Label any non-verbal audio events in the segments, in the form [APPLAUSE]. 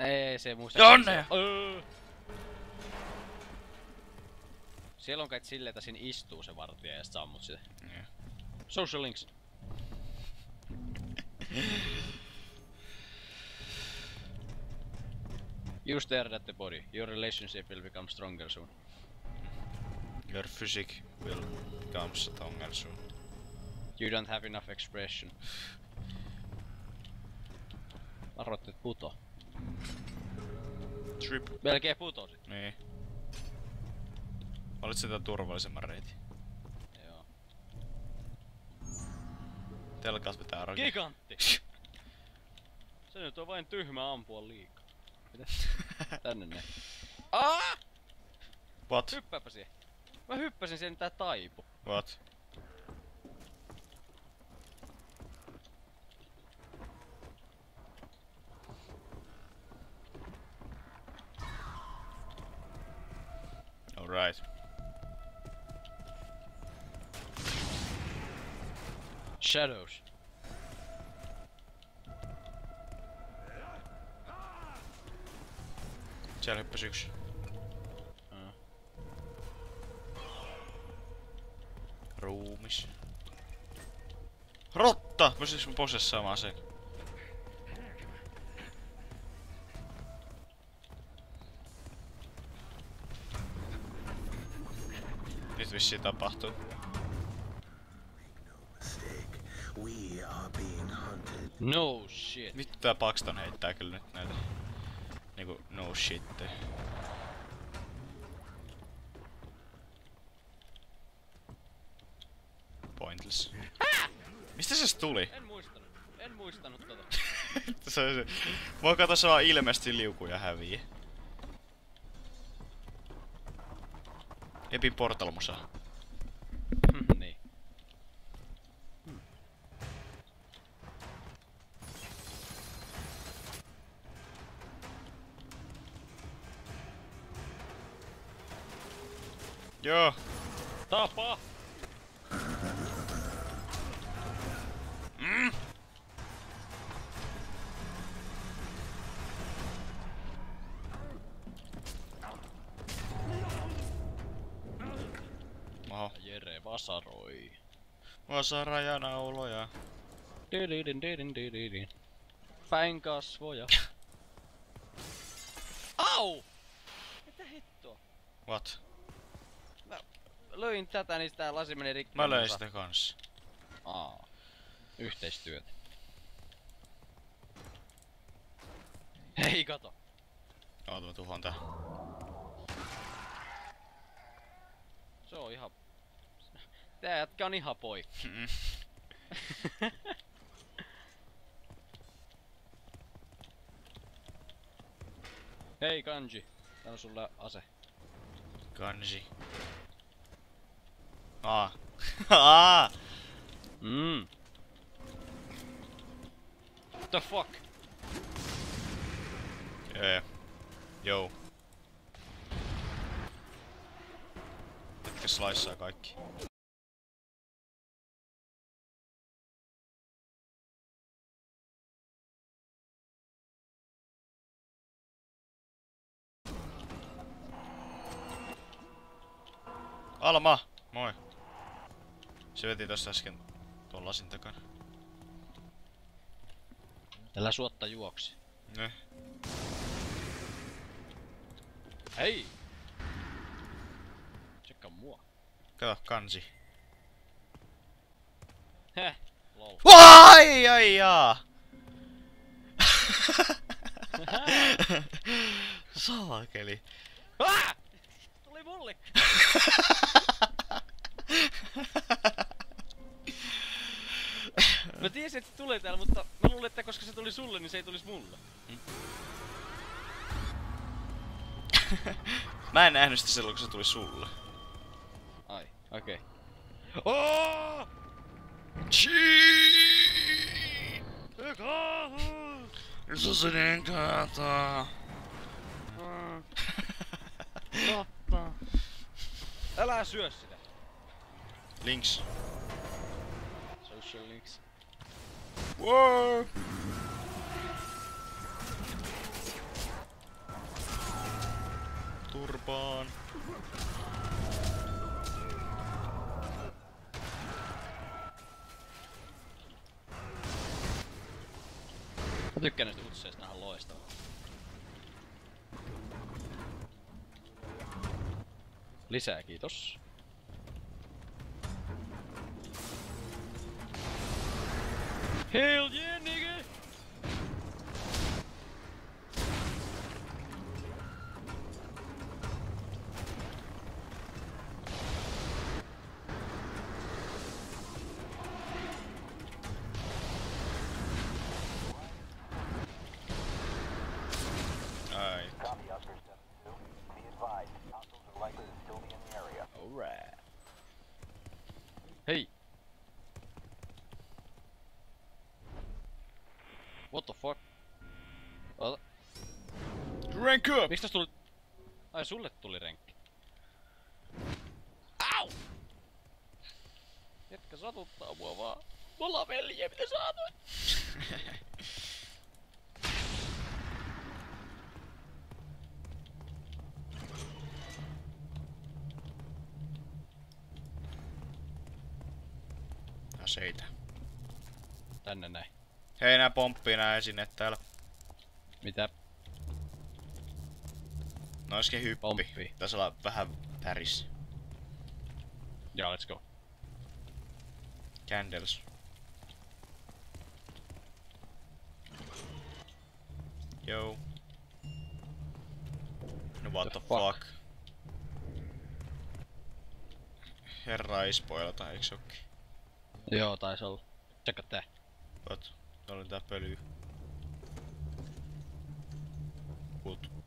Ei, se muista. Jonne! Öö. Siellä on kai silleen, että siinä istuu se vartija ja sit sammut sitä. Niin. Social links. You stared at the body. Your relationship will become stronger soon. Your physique will become stronger soon. You don't have enough expression. Varoitte, että puto. Trip. Melkein putosi. Niin. Valitsit tämän turvallisemman reitin. Joo. Telkas vetää roki. Gigantti! Se nyt on vain tyhmä ampua liikaa. Mitä? [LAUGHS] Tänne ne. Aa! What? Hyppääpä siihen. Mä hyppäsin sen tää taipu. What? Shadows. Siellä hyppäsi yksi. Aa. Ruumis. Rotta! Pystyis mä posessaamaan sen? Nyt vissiin tapahtuu. No shit. Vittu tää Paxton heittää kyllä nyt näitä. Niinku no shit. Pointless. [LAUGHS] Mistä se se tuli? En muistanut. En muistanut tota. [LAUGHS] se on se. Mua kato se vaan ilmeisesti liukuja hävii. Epin portalmusa. Joo. Tapa! Oho. Jere vasaroi. Vasara ja nauloja. Dididin, didin, dididin. Päin kasvoja. Au! Mitä hittoa? What? Löin tätä, niin tää lasi meni rikki. Mä löin sitä kanssa. Aa. Yhteistyötä. Hei, kato. Oota mä tuhon tää. Se on ihan... Tää jätkä on ihan poikki. Mm. [LAUGHS] Hei, Kanji. Tää on sulle ase. Kanji. Aa. Aa! Mm. The fuck? Jee. Joo. Etkä sliceaa kaikki. Alma! Moi. Se veti tossa äsken tuon lasin takana. Tällä suotta juoksi. Ne. Hei! Tsekka mua. Kato, kansi. Heh, lol. Vai ai jaa! [LAUGHS] Salakeli. Ah! Tuli mulli! [LAUGHS] Mä tiesin, että se tulee täällä, mutta mä luulen, että koska se tuli sulle, niin se ei tulisi mulle. [LAUGHS] Mä en nähnyt sitä silloin, kun se tuli sulle. Ai, okei. Okay. Oh! Susinen kata. Totta. Älä syö sitä. Links. Social links. Wow. turpaan. Mä tykkään näistä utseista, nää loistavaa. Lisää, kiitos. Hell yeah, nigga! Up! miksi tästä tuli... Ai sulle tuli renkki. Au! Etkä satuttaa mua vaan. Me ollaan veljiä, mitä saatoin? Aseita. Tänne näin. Hei nää pomppii nää esineet täällä. Mitä? No olisikin hyppi. Pomppii. Taisi olla vähän väris. Joo, let's go. Candles. Yo. No what The the, fuck? fuck? Herra ei spoilata, eiks ookin? Joo, taisi olla. Tsekka tää. Ot, oli tää pöly. Kut.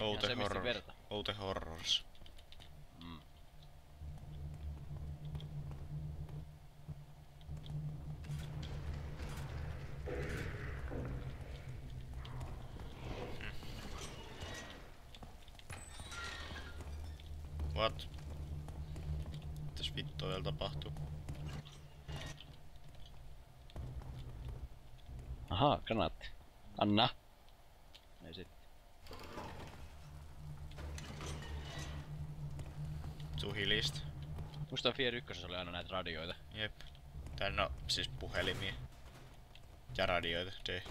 Oute se, mistä horror. verta. Oute horrors. Mm. What? Mitäs vittua vielä tapahtuu? Ahaa, granaatti. Anna. Ei sit. Suhilist. Musta Fier 1 oli aina näitä radioita. Jep. Tän on siis puhelimia. Ja radioita. D.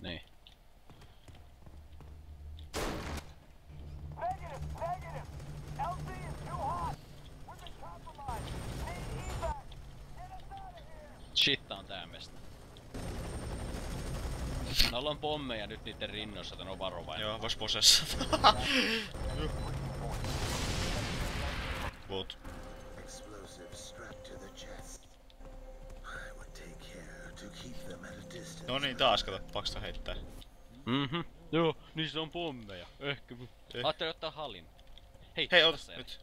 Niin. Shit on tää mesta. Me ollaan pommeja nyt niiden rinnoissa, joten on varovainen. Joo, vois posessa. [LAUGHS] distance. No niin, taas kato, paksta heittää. Mhm. Joo, niissä on pommeja. Ehkä. Eh. Ajattelin ottaa hallin. Hei, Hei, ota nyt.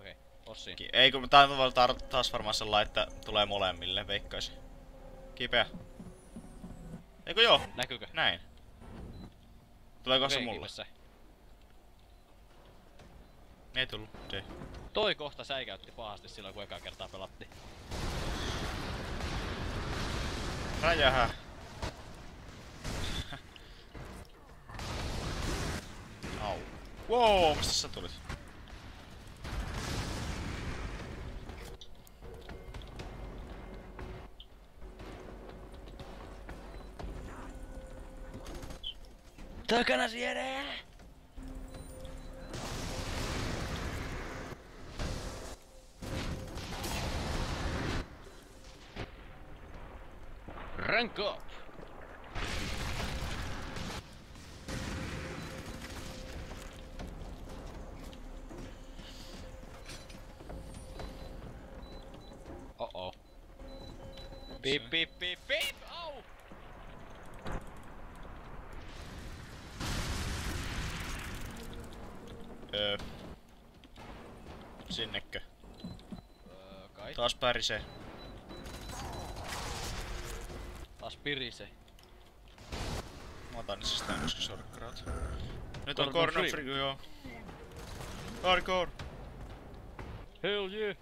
Okei, Ossi. Ki- Ei kun tää on tar- taas varmaan sellainen, että tulee molemmille, veikkaisin. Kipeä. Eikö joo? Näkyykö? Näin. Tuleeko se Okei, mulle? kiitos sä. Ei tullu. D. Toi kohta säikäytti pahasti silloin, kun ekaa kertaa pelattiin. Räjähä. Au. Wow, mistä sä tulit? Takana siellä! Rank up! Uh-oh. Beep, beep, beep, beep! Oh! Öö. Sinnekö? Öö, kai. Taas pärisee. Taas pirise. Mä otan ne siis tän, koska sorkkaat. Nyt on Corner Free. Free, joo. Hardcore. Hell yeah!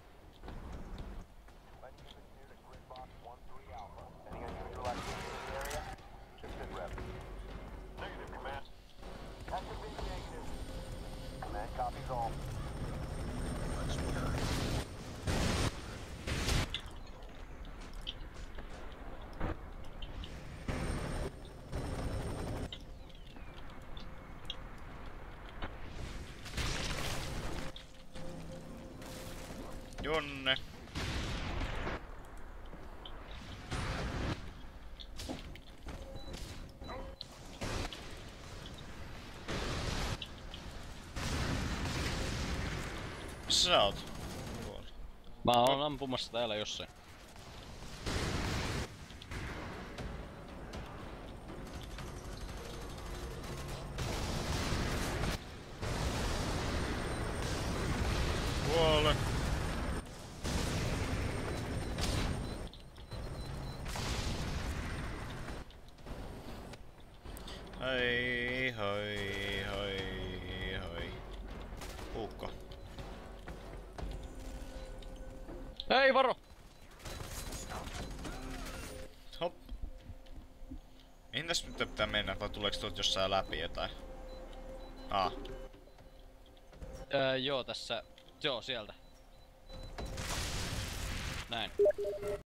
Jonne. Missä sä oot? Mä oon ampumassa täällä jossain. Puukko. Hei varo! Hop. Mihin tässä nyt pitää mennä, vai tuleeko tuolta jossain läpi jotain? Ah, Öö, joo tässä. Joo sieltä. Näin.